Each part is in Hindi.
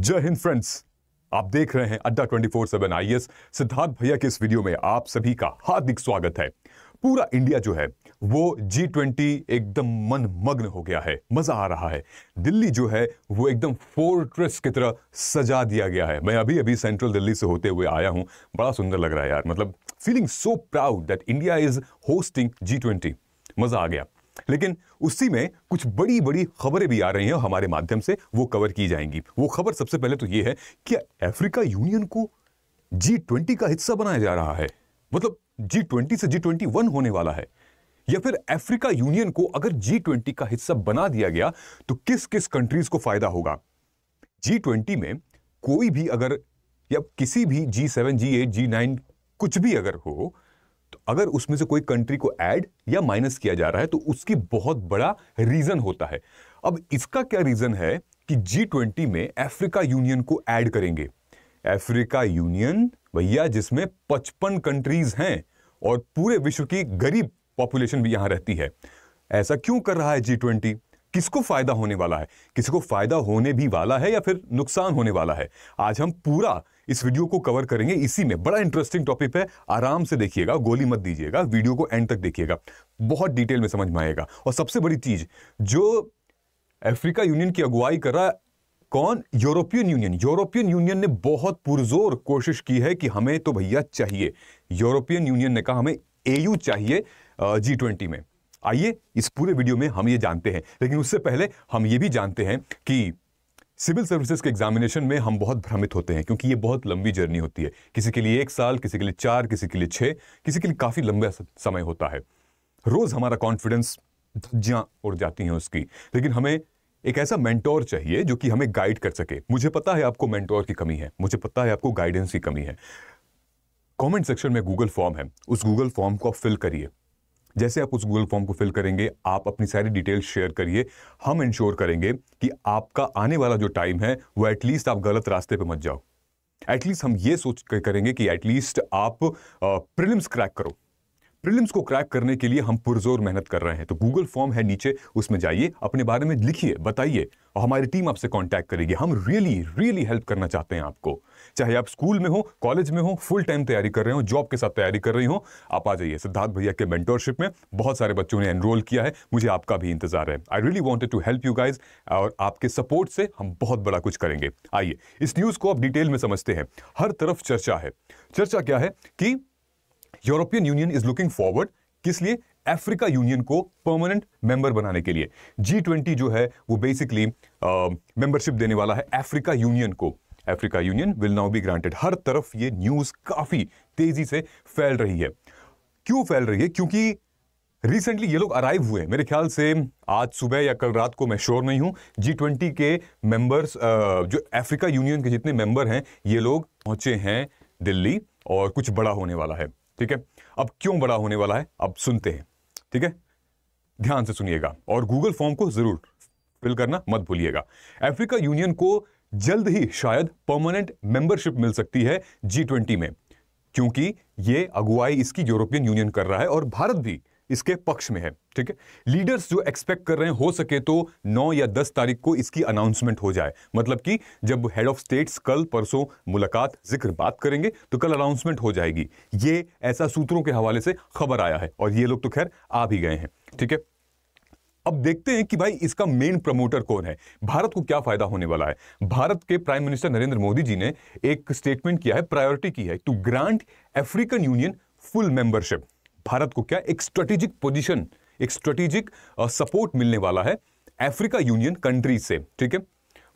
जय हिंद फ्रेंड्स। आप देख रहे हैं अड्डा 24 सेवन आई सिद्धार्थ भैया के इस वीडियो में आप सभी का हार्दिक स्वागत है। पूरा इंडिया जो है, वो जी ट्वेंटी एकदम मन मग्न हो गया है। मज़ा आ रहा है। दिल्ली जो है, वो एकदम फोर्ट्रेस की तरह सजा दिया गया है। मैं अभी अभी सेंट्रल दिल्ली से होते हुए आया हूँ। बड़ा सुंदर लग रहा है यार। मतलब feeling so proud that India is hosting G twenty मज़ा आ गया। लेकिन उसी में कुछ बड़ी बड़ी खबरें भी आ रही हैं हमारे माध्यम से वो कवर की जाएँगी। वो खबर सबसे पहले तो ये है कि अफ्रीका यूनियन को जी ट्वेंटी का हिस्सा बनाया जा रहा है। मतलब जी ट्वेंटी से जी ट्वेंटी वन होने वाला है। या फिर अफ्रीका यूनियन को अगर जी ट्वेंटी का हिस्सा बना दिया गया तो किस किस कंट्रीज़ को फ़ायदा होगा? जी ट्वेंटी में कोई भी अगर या किसी भी G seven G eight G nine कुछ भी अगर हो अगर उसमें से कोई कंट्री को ऐड या माइनस किया जा रहा है तो उसकी बहुत बड़ा रीजन होता है। अब इसका क्या रीजन है कि जी ट्वेंटी में अफ्रीका यूनियन को ऐड करेंगे? अफ्रीका यूनियन भैया, जिसमें पचपन कंट्रीज़ हैं और पूरे विश्व की गरीब पॉपुलेशन भी यहाँ रहती है। ऐसा क्यों कर रहा है जी ट्वेंटी किसको फ़ायदा होने वाला है? किसी को फ़ायदा होने भी वाला है या फिर नुकसान होने वाला है? आज हम पूरा इस वीडियो को कवर करेंगे। इसी में बड़ा इंटरेस्टिंग टॉपिक है। आराम से देखिएगा, गोली मत दीजिएगा, वीडियो को एंड तक देखिएगा। बहुत डिटेल में समझ में आएगा। और सबसे बड़ी चीज़, जो अफ्रीका यूनियन की अगुवाई कर रहा है, कौन? European union. यूरोपियन यूनियन ने बहुत पुरजोर कोशिश की है कि हमें तो भैया चाहिए। यूरोपियन यूनियन ने कहा, हमें एयू चाहिए जी ट्वेंटी में। आइए, इस पूरे वीडियो में हम ये जानते हैं। लेकिन उससे पहले हम ये भी जानते हैं कि सिविल सर्विसेज़ के एग्जामिनेशन में हम बहुत भ्रमित होते हैं, क्योंकि ये बहुत लंबी जर्नी होती है। किसी के लिए एक साल, किसी के लिए चार, किसी के लिए छः किसी के लिए काफ़ी लंबा समय होता है। रोज़ हमारा कॉन्फिडेंस धज्जियाँ उड़ जाती हैं उसकी। लेकिन हमें एक ऐसा मेंटोर चाहिए जो कि हमें गाइड कर सके। मुझे पता है आपको मेंटोर की कमी है। मुझे पता है आपको गाइडेंस की कमी है। कमेंट सेक्शन में गूगल फॉर्म है। उस गूगल फॉर्म को आप फिल करिए। जैसे आप उस गूगल फॉर्म को फिल करेंगे, आप अपनी सारी डिटेल्स शेयर करिए, हम इंश्योर करेंगे कि आपका आने वाला जो टाइम है, वो एटलीस्ट आप गलत रास्ते पर मत जाओ। एटलीस्ट हम ये सोच करेंगे कि एटलीस्ट आप प्रिलिम्स क्रैक करो। प्रीलिम्स को क्रैक करने के लिए हम पुरजोर मेहनत कर रहे हैं। तो गूगल फॉर्म है नीचे, उसमें जाइए, अपने बारे में लिखिए, बताइए, और हमारी टीम आपसे कांटेक्ट करेगी। हम रियली रियली हेल्प करना चाहते हैं आपको। चाहे आप स्कूल में हो, कॉलेज में हो, फुल टाइम तैयारी कर रहे हो, जॉब के साथ तैयारी कर रही हो, आप आ जाइए। सिद्धार्थ भैया के मेंटोरशिप में बहुत सारे बच्चों ने एनरोल किया है। मुझे आपका भी इंतज़ार है। I really wanted to help you guys और आपके सपोर्ट से हम बहुत बड़ा कुछ करेंगे। आइए, इस न्यूज़ को आप डिटेल में समझते हैं। हर तरफ़ चर्चा है। चर्चा क्या है कि European Union is looking forward किस लिए? अफ्रीका यूनियन को परमानेंट मेंबर बनाने के लिए। जी ट्वेंटी जो है, वो बेसिकली मेंबरशिप देने वाला है अफ्रीका यूनियन को। Africa Union will now be granted हर तरफ़ ये न्यूज़ काफ़ी तेज़ी से फैल रही है। क्यों फैल रही है? क्योंकि रिसेंटली ये लोग अराइव हुए मेरे ख्याल से आज सुबह या कल रात को मैं श्योर नहीं हूँ। जी ट्वेंटी के मेंबर्स जो अफ्रीका यूनियन के जितने मेंबर हैं, ये लोग पहुँचे हैं दिल्ली और कुछ बड़ा होने वाला है। ठीक है? अब क्यों बड़ा होने वाला है? अब सुनते हैं, ठीक है? ध्यान से सुनिएगा और गूगल फॉर्म को ज़रूर फिल करना मत भूलिएगा। अफ्रीका यूनियन को जल्द ही शायद परमानेंट मेंबरशिप मिल सकती है जी ट्वेंटी में, क्योंकि ये अगुवाई इसकी यूरोपियन यूनियन कर रहा है और भारत भी इसके पक्ष में है, ठीक है? लीडर्स जो एक्सपेक्ट कर रहे हैं, हो सके तो 9 या 10 तारीख को इसकी अनाउंसमेंट हो जाए। मतलब कि जब हेड ऑफ़ स्टेट्स कल परसों मुलाकात, ज़िक्र बात करेंगे तो कल अनाउंसमेंट हो जाएगी। ये ऐसा सूत्रों के हवाले से खबर आया है, और ये लोग तो खैर आ भी गए हैं, ठीक है? अब देखते हैं कि भाई इसका मेन प्रमोटर कौन है। भारत को क्या फ़ायदा होने वाला है? भारत के प्राइम मिनिस्टर नरेंद्र मोदी जी ने एक स्टेटमेंट किया है प्रायोरिटी की है to grant African Union full membership Bharat को क्या एक स्ट्रेटेजिक पोजीशन एक स्ट्रेटेजिक सपोर्ट मिलने वाला है अफ्रीका यूनियन कंट्रीज़ से, ठीक है?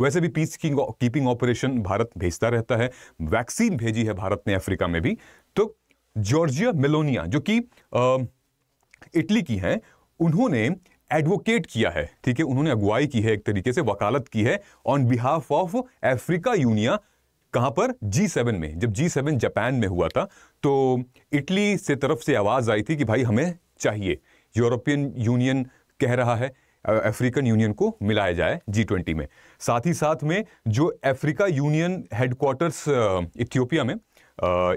वैसे भी पीस कीपिंग ऑपरेशन भारत भेजता रहता है वैक्सीन भेजी है भारत ने अफ्रीका में भी। तो जॉर्जिया मेलोनिया जो कि इटली की हैं, उन्होंने एडवोकेट किया है, ठीक है? उन्होंने अगुवाई की है एक तरीके से, वकालत की है on behalf of Africa Union कहाँ पर? जी सेवन में। जब जी सेवन जापान में हुआ था तो इटली से तरफ़ से आवाज़ आई थी कि भाई हमें चाहिए। यूरोपियन यूनियन कह रहा है अफ्रीकन यूनियन को मिलाया जाए जी ट्वेंटी में। साथ ही साथ में जो अफ्रीका यूनियन हेडक्वार्टर्स इथियोपिया में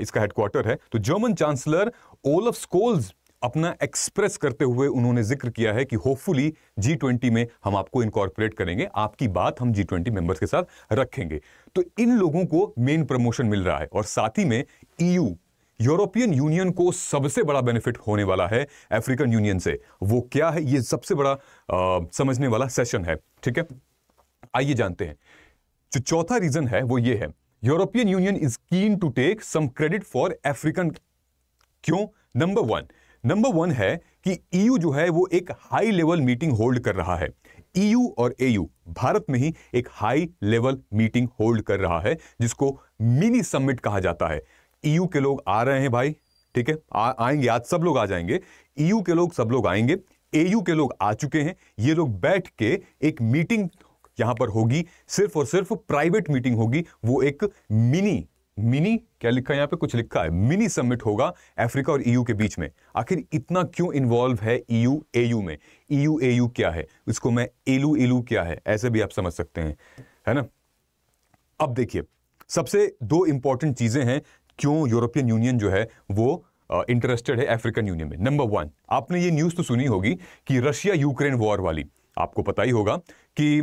इसका हेडक्वार्टर है तो जर्मन चांसलर ओलफ स्कोल्स अपना एक्सप्रेस करते हुए उन्होंने ज़िक्र किया है कि होपफुली जी ट्वेंटी में हम आपको इनकॉर्पोरेट करेंगे आपकी बात हम जी ट्वेंटी मेंबर्स के साथ रखेंगे। तो इन लोगों को मेन प्रमोशन मिल रहा है और साथ ही में ईयू यूरोपियन यूनियन को सबसे बड़ा बेनिफिट होने वाला है अफ्रीकन यूनियन से। वो क्या है? ये सबसे बड़ा आ, समझने वाला सेशन है ठीक है? आइए जानते हैं। जो चौथा रीजन है वो ये है। European Union is keen to take some credit for African क्यों? नंबर वन नंबर वन है कि ईयू जो है वो एक हाई लेवल मीटिंग होल्ड कर रहा है। ईयू और एयू भारत में ही एक हाई लेवल मीटिंग होल्ड कर रहा है, जिसको मिनी समिट कहा जाता है। ईयू के लोग आ रहे हैं भाई, ठीक है? आएँगे, आज सब लोग आ जाएँगे। ईयू के लोग सब लोग आएँगे एयू के लोग आ चुके हैं। ये लोग बैठ के एक मीटिंग यहाँ पर होगी, सिर्फ़ और सिर्फ़ प्राइवेट मीटिंग होगी, वो एक मिनी मिनी क्या लिखा है यहाँ पे? कुछ लिखा है। मिनी समिट होगा अफ्रीका और ईयू के बीच में। आखिर इतना क्यों इन्वॉल्व है ईयू एयू में? ईयू एयू क्या है? इसको मैं एलू एलू क्या है? ऐसे भी आप समझ सकते हैं। है ना? अब देखिए सबसे दो इंपॉर्टेंट चीज़ें हैं क्यों यूरोपियन यूनियन जो है वो इंटरेस्टेड है अफ्रीकन यूनियन में। नंबर वन आपने ये न्यूज़ तो सुनी होगी कि रशिया यूक्रेन वॉर वाली। आपको पता ही होगा कि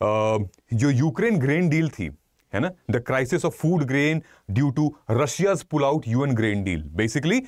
आ, जो यूक्रेन ग्रेन डील थी है ना? The crisis of food grain due to Russia's pull out UN grain deal basically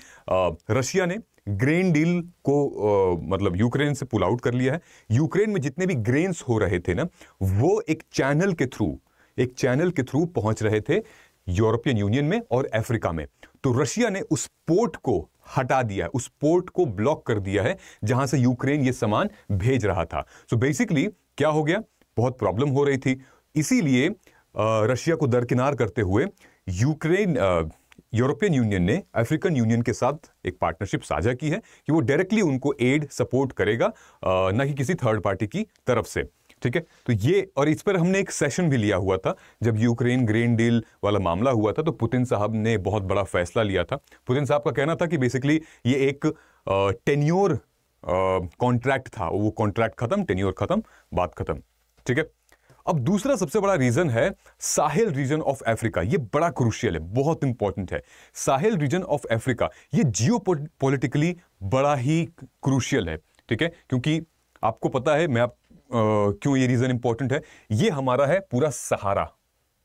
Russia ने ग्रेन डील को आ, मतलब यूक्रेन से पुल आउट कर लिया है। यूक्रेन में जितने भी ग्रेन्स हो रहे थे ना वो एक चैनल के थ्रू एक चैनल के थ्रू पहुँच रहे थे यूरोपियन यूनियन में और अफ्रीका में। तो रशिया ने उस पोर्ट को हटा दिया है उस पोर्ट को ब्लॉक कर दिया है जहाँ से यूक्रेन ये सामान भेज रहा था। सो so बेसिकली क्या हो गया? बहुत प्रॉब्लम हो रही थी। इसीलिए रशिया को दरकिनार करते हुए यूक्रेन यूरोपियन यूनियन ने अफ्रीकन यूनियन के साथ एक पार्टनरशिप साझा की है कि वो डायरेक्टली उनको एड सपोर्ट करेगा न कि किसी थर्ड पार्टी की तरफ़ से। ठीक है? तो ये और इस पर हमने एक सेशन भी लिया हुआ था, जब यूक्रेन ग्रेन डील वाला मामला हुआ था तो पुतिन साहब ने बहुत बड़ा फैसला लिया था। पुतिन साहब का कहना था कि बेसिकली ये एक टेन्योर कॉन्ट्रैक्ट था, वो कॉन्ट्रैक्ट खत्म टेन्योर खत्म, बात खत्म। ठीक है? अब दूसरा सबसे बड़ा रीजन है साहिल रीजन ऑफ़ अफ्रीका ये बड़ा क्रूशियल है, बहुत इंपॉर्टेंट है। साहिल रीजन ऑफ़ अफ्रीका ये जियो पॉलिटिकली बड़ा ही क्रूशियल है, ठीक है? क्योंकि आपको पता है, मैं आप क्यों ये रीजन इंपॉर्टेंट है? ये हमारा है पूरा सहारा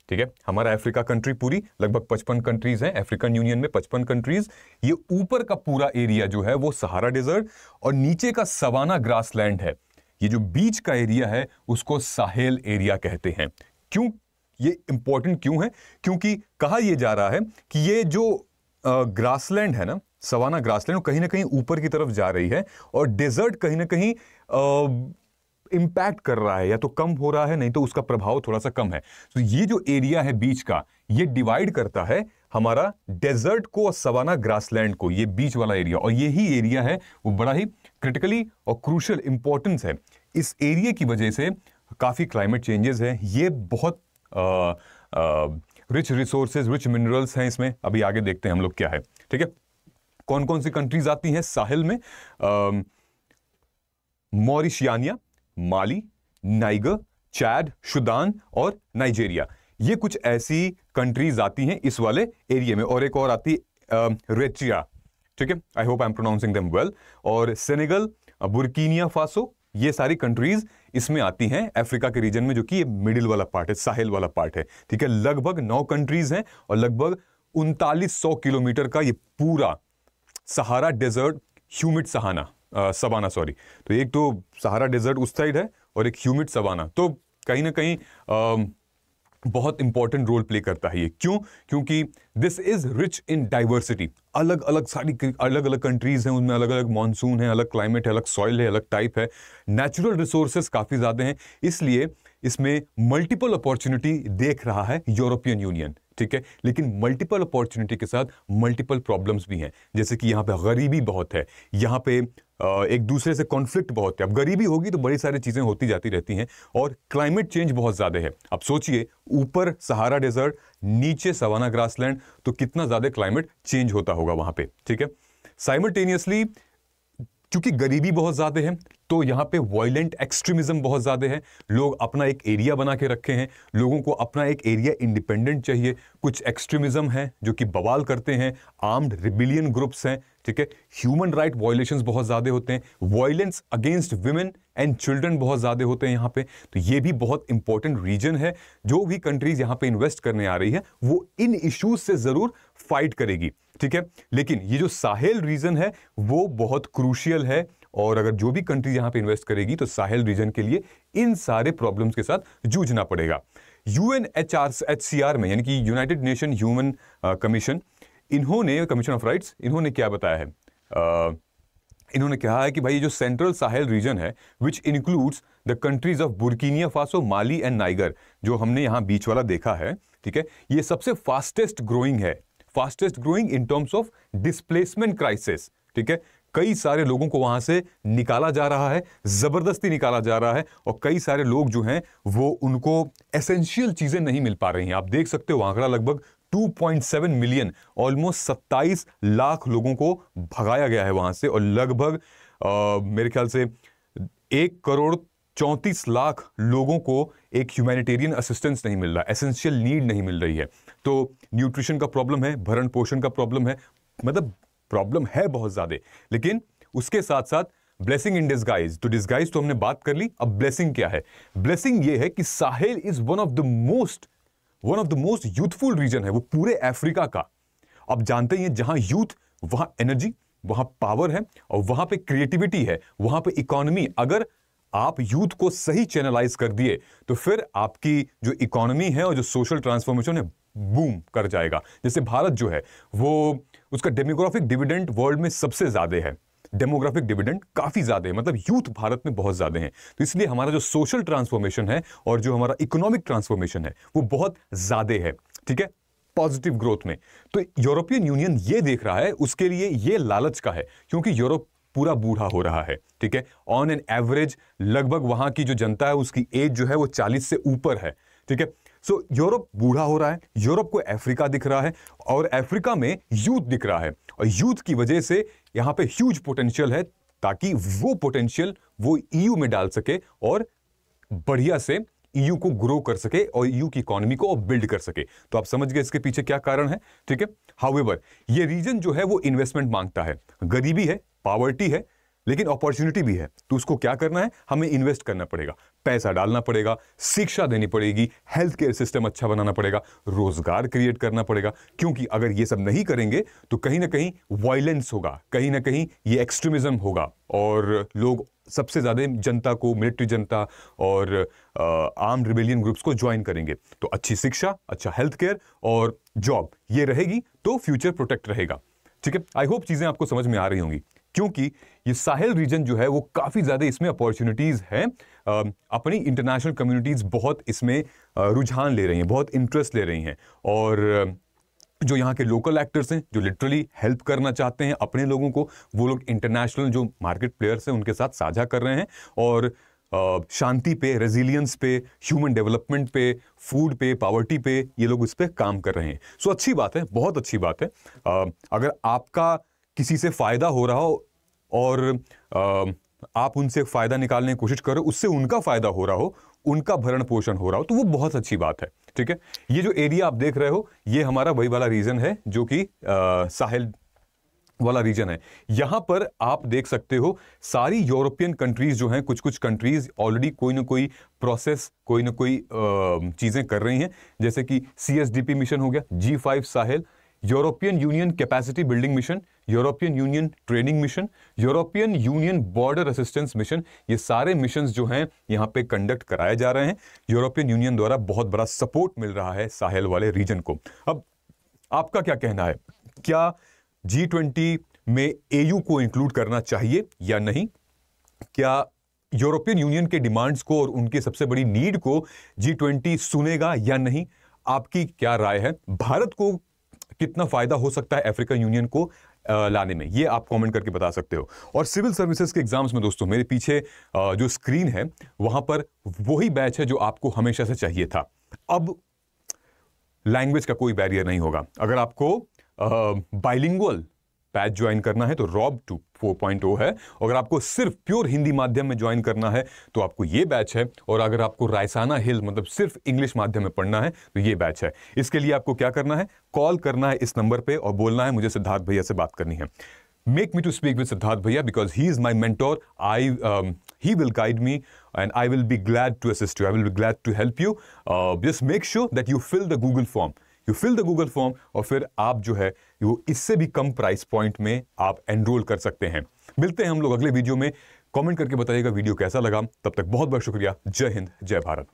ठीक है? हमारा अफ्रीका कंट्री पूरी, लगभग पचपन कंट्रीज़ हैं अफ्रीकन यूनियन में पचपन कंट्रीज़ ये ऊपर का पूरा एरिया जो है, वो सहारा डेजर्ट और नीचे का सवाना ग्रासलैंड है। ये जो बीच का एरिया है, उसको साहेल एरिया कहते हैं। क्यों? ये इंपॉर्टेंट क्यों है? क्योंकि कहा यह जा रहा है कि ये जो ग्रासलैंड है ना, सवाना ग्रासलैंड कहीं ना कहीं ऊपर की तरफ़ जा रही है और डेजर्ट कहीं ना कहीं इंपैक्ट कर रहा है, या तो कम हो रहा है, नहीं तो उसका प्रभाव थोड़ा सा कम है। तो ये जो एरिया है बीच का, ये डिवाइड करता है हमारा डेजर्ट को और सवाना ग्रासलैंड को, ये बीच वाला एरिया और यही एरिया है, वो बड़ा ही क्रिटिकली और क्रूशल इंपॉर्टेंस है। इस एरिए की वजह से काफ़ी क्लाइमेट चेंजेस है। ये बहुत रिच रिसोर्सेज रिच मिनरल्स हैं इसमें। अभी आगे देखते हैं हम लोग क्या है। ठीक है? कौन कौन सी कंट्रीज़ आती हैं साहिल में? Mauritania, Mali, Niger, Chad, Sudan और नाइजेरिया। ये कुछ ऐसी कंट्रीज़ आती हैं इस वाले एरिया में। और एक और आती है रेट्रिया। ठीक है? I hope I am pronouncing them well और सेनेगल बुरकीनिया फासो ये सारी कंट्रीज़ इसमें आती हैं अफ्रीका के रीजन में जो कि ये मिडिल वाला पार्ट है साहिल वाला पार्ट है। ठीक है? लगभग नौ कंट्रीज़ हैं और लगभग उनतालीस किलोमीटर का ये पूरा सहारा डेजर्ट ह्यूमिड सहाना सवाना सॉरी तो एक तो सहारा डेजर्ट उस साइड है और एक ह्यूमिड सवाना तो कहीं ना कहीं आ, बहुत इंपॉर्टेंट रोल प्ले करता है ये। क्यों? क्योंकि this is rich in diversity अलग अलग सारी अलग अलग कंट्रीज़ हैं, उनमें अलग अलग मानसून है, अलग क्लाइमेट है, अलग सॉइल है, अलग टाइप है। नेचुरल रिसोर्सेज काफ़ी ज़्यादा हैं, इसलिए इसमें मल्टीपल अपॉर्चुनिटी देख रहा है यूरोपियन यूनियन ठीक है? लेकिन मल्टीपल अपॉर्चुनिटी के साथ मल्टीपल प्रॉब्लम्स भी हैं। जैसे कि यहाँ पे गरीबी बहुत है। यहाँ पे एक दूसरे से कॉन्फ्लिक्ट बहुत है। अब गरीबी होगी तो बड़ी सारी चीज़ें होती जाती रहती हैं और क्लाइमेट चेंज बहुत ज़्यादा है। अब सोचिए, ऊपर सहारा डेजर्ट नीचे सवाना ग्रासलैंड तो कितना ज़्यादा क्लाइमेट चेंज होता होगा वहाँ पे, ठीक है? साइमल्टेनियसली क्योंकि गरीबी बहुत ज़्यादा है तो यहाँ पे वायलेंट एक्सट्रीमिज्म बहुत ज़्यादा है। लोग अपना एक एरिया बना के रखे हैं, लोगों को अपना एक एरिया इंडिपेंडेंट चाहिए। कुछ एक्सट्रीमिज्म है जो कि बवाल करते हैं आर्म्ड रिबिलियन ग्रुप्स हैं, ठीक है? ह्यूमन राइट वायलेशंस बहुत ज़्यादा होते हैं। Violence against women and children बहुत ज़्यादा होते हैं यहाँ पे। तो ये भी बहुत इंपॉर्टेंट रीजन है। जो भी कंट्रीज़ यहाँ पे इन्वेस्ट करने आ रही है, वो इन इश्यूज़ से ज़रूर फाइट करेगी। ठीक है? लेकिन ये जो साहेल रीजन है वो बहुत क्रूशियल है। और अगर जो भी कंट्री यहाँ पे इन्वेस्ट करेगी तो साहेल रीजन के लिए इन सारे प्रॉब्लम्स के साथ जूझना पड़ेगा। UN H R H C R में यानी कि यूनाइटेड नेशन ह्यूमन कमीशन इन्होंने कमीशन ऑफ़ राइट्स इन्होंने क्या बताया है? uh, इन्होंने कहा है कि भाई ये जो सेंट्रल साहेल रीजन है which includes the countries of Burkina Faso Mali and Niger जो हमने यहाँ बीच वाला देखा है ठीक है? ये सबसे फास्टेस्ट ग्रोइंग है। Fastest growing in terms of displacement crisis ठीक है? कई सारे लोगों को वहाँ से निकाला जा रहा है, ज़बरदस्ती निकाला जा रहा है, और कई सारे लोग जो हैं, वो उनको एसेंशियल चीज़ें नहीं मिल पा रही हैं। आप देख सकते हो, आंकड़ा लगभग 2.7 मिलियन ऑलमोस्ट 27 लाख लोगों को भगाया गया है वहाँ से, और लगभग मेरे ख्याल से एक करोड़ चौंतीस लाख लोगों को एक ह्यूमैनिटेरियन असिस्टेंस नहीं मिल रहा एसेंशियल नीड नहीं मिल रही है। तो न्यूट्रिशन का प्रॉब्लम है, भरण पोषण का प्रॉब्लम है। मतलब प्रॉब्लम है बहुत ज़्यादा, लेकिन उसके साथ साथ ब्लेसिंग इन डिस्गाइज। तो डिस्गाइज तो हमने बात कर ली, अब ब्लेसिंग क्या है? ब्लेसिंग ये है कि Sahel is one of the most, one of the most youthful region है, वो पूरे अफ्रीका का। अब जानते हैं, जहाँ यूथ, वहाँ एनर्जी, वहाँ पावर है और वहाँ पे क्रिएटिविटी है, वहाँ पे इकोनॉमी। अगर आप यूथ को सही चैनलाइज कर दिए तो फिर आपकी जो इकोनॉमी है और जो सोशल ट्रांसफॉर्मेशन है बूम कर जाएगा। जैसे भारत जो है, वो उसका डेमोग्राफिक डिविडेंड वर्ल्ड में सबसे ज़्यादा है। डेमोग्राफिक डिविडेंड काफ़ी ज़्यादा है मतलब यूथ भारत में बहुत ज़्यादा है। तो इसलिए हमारा जो सोशल ट्रांसफॉर्मेशन है और जो हमारा इकोनॉमिक ट्रांसफॉर्मेशन है, वो बहुत ज़्यादा है, ठीक है? पॉजिटिव ग्रोथ में। तो यूरोपियन यूनियन ये देख रहा है, उसके लिए ये लालच का है, क्योंकि यूरोप पूरा बूढ़ा हो रहा है, ठीक है? ऑन एन एवरेज लगभग वहाँ की जो जनता है, उसकी एज जो है, वो 40 से ऊपर है, ठीक है? सो यूरोप बूढ़ा हो रहा है यूरोप को अफ्रीका दिख रहा है और अफ्रीका में यूथ दिख रहा है। और यूथ की वजह से यहाँ पे ह्यूज पोटेंशियल है ताकि वो पोटेंशियल वो ईयू में डाल सके और बढ़िया से ईयू को ग्रो कर सके और ईयू की इकोनॉमी को बिल्ड कर सके। तो आप समझ गए इसके पीछे क्या कारण है? ठीक है? हाउएवर ये रीजन जो है वो इन्वेस्टमेंट माँगता है। गरीबी है पावर्टी है लेकिन अपॉर्चुनिटी भी है। तो उसको क्या करना है? हमें इन्वेस्ट करना पड़ेगा। पैसा डालना पड़ेगा, शिक्षा देनी पड़ेगी हेल्थ केयर सिस्टम अच्छा बनाना पड़ेगा, रोज़गार क्रिएट करना पड़ेगा। क्योंकि अगर ये सब नहीं करेंगे तो कहीं ना कहीं वायलेंस होगा, कहीं ना कहीं ये एक्सट्रीमिज्म होगा। और लोग सबसे ज़्यादा जनता को मिलिट्री जनता और आर्म रिबेलियन ग्रुप्स को ज्वाइन करेंगे। तो अच्छी शिक्षा अच्छा हेल्थ केयर और जॉब ये रहेगी तो फ्यूचर प्रोटेक्ट रहेगा। ठीक है? आई होप चीज़ें आपको समझ में आ रही होंगी। क्योंकि ये साहिल रीजन जो है वो काफ़ी ज़्यादा इसमें अपॉर्चुनिटीज़ हैं। अपनी इंटरनेशनल कम्युनिटीज़ बहुत इसमें रुझान ले रही हैं, बहुत इंटरेस्ट ले रही हैं। और जो यहाँ के लोकल एक्टर्स हैं, जो लिटरली हेल्प करना चाहते हैं अपने लोगों को, वो लोग इंटरनेशनल जो मार्केट प्लेयर्स हैं, उनके साथ साझा कर रहे हैं। और शांति पे रेजिलियंस पे ह्यूमन डेवलपमेंट पे फ़ूड पे पावर्टी पे ये लोग इस पर काम कर रहे हैं। सो अच्छी बात है, बहुत अच्छी बात है। अगर आपका किसी से फ़ायदा हो रहा हो और आ, आप उनसे फ़ायदा निकालने की कोशिश करो उससे उनका फ़ायदा हो रहा हो उनका भरण पोषण हो रहा हो तो वो बहुत अच्छी बात है ठीक है? ये जो एरिया आप देख रहे हो ये हमारा वही वाला रीजन है जो कि साहिल वाला रीजन है। यहाँ पर आप देख सकते हो सारी यूरोपियन कंट्रीज़ जो हैं कुछ कुछ कंट्रीज़ ऑलरेडी कोई ना कोई प्रोसेस कोई ना कोई चीज़ें कर रही हैं जैसे कि सीएसडीपी मिशन हो गया G five Sahel European Union capacity building mission European Union training mission European Union border assistance mission ये सारे मिशन जो हैं, यहाँ पे कंडक्ट कराए जा रहे हैं। यूरोपियन यूनियन द्वारा बहुत बड़ा सपोर्ट मिल रहा है साहेल वाले रीजन को। अब आपका क्या कहना है? क्या जी ट्वेंटी में एयू को इंक्लूड करना चाहिए या नहीं? क्या यूरोपियन यूनियन के डिमांड्स को और उनकी सबसे बड़ी नीड को जी ट्वेंटी सुनेगा या नहीं? आपकी क्या राय है? भारत को कितना फ़ायदा हो सकता है अफ्रीकन यूनियन को लाने में? ये आप कमेंट करके बता सकते हो। और सिविल सर्विसेज़ के एग्ज़ाम्स में दोस्तों, मेरे पीछे जो स्क्रीन है, वहाँ पर वही बैच है जो आपको हमेशा से चाहिए था। अब लैंग्वेज का कोई बैरियर नहीं होगा। अगर आपको बाइलिंगुअल बैच ज्वाइन करना है तो रॉब टू। 4.0 है। अगर आपको सिर्फ़ प्योर हिंदी माध्यम में ज्वाइन करना है तो आपको ये बैच है। और अगर आपको रायसाना हिल मतलब सिर्फ़ इंग्लिश माध्यम में पढ़ना है तो ये बैच है। इसके लिए आपको क्या करना है? कॉल करना है इस नंबर पर और बोलना है मुझे सिद्धार्थ भैया से बात करनी है। Make me to speak with Siddharth भैया because he is my mentor I he will guide me and I will be glad to assist you I will be glad to help you just make sure that you fill the Google form you fill the Google form और फिर आप जो है uh, वो इससे भी कम प्राइस पॉइंट में आप एनरोल कर सकते हैं। मिलते हैं हम लोग अगले वीडियो में। कमेंट करके बताइएगा वीडियो कैसा लगा। तब तक बहुत बहुत शुक्रिया। जय हिंद, जय भारत।